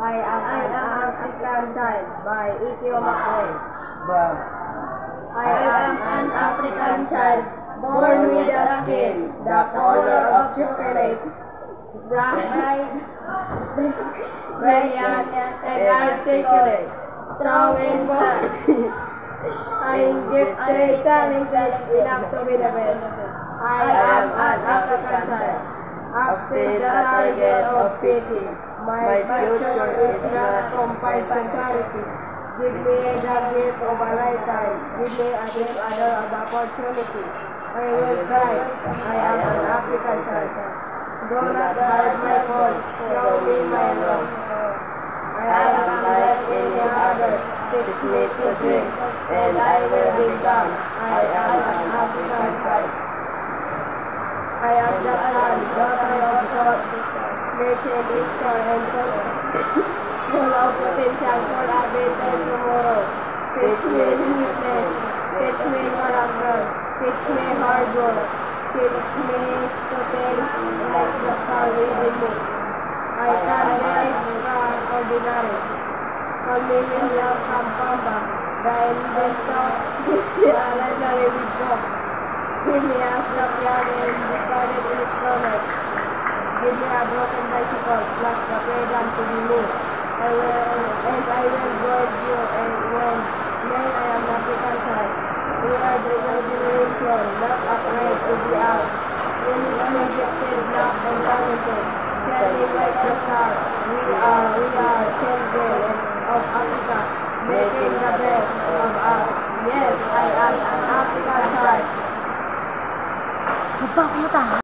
I am an African child by Eku McGred. I am an African child born with a skin the color of chocolate, bright, brilliant, and articulate, strong and bold. I am gifted, talented, enough to be the best. I am an African child, after the target of pity. My future is not confined to charity. Give me the gift of a lifetime. Give me a gift other of opportunity. I will try. I am an African child. Do not hide my fault. Show me my love. I am like any other. Teach me to swim, and I will become. I am an African child. I am the son, daughter of God, making picture and full of potential for a tomorrow. Sweetness, teach me character, teach me hard work, teach me to tell like the star within me. I can be extraordinary. Call me William Kamkwamba, the inventor, the legendary with God. Me a scrapyard and discarded electronics. Me a broken bicycle plus the freedom to be me. I will, and I will guard you and when, when I am African child. We are the young generation, not afraid to be out. Uniquely gifted, black and talented. Shining like the star. We are, we are children of Africa, making the best of us. Yes, I am an African child.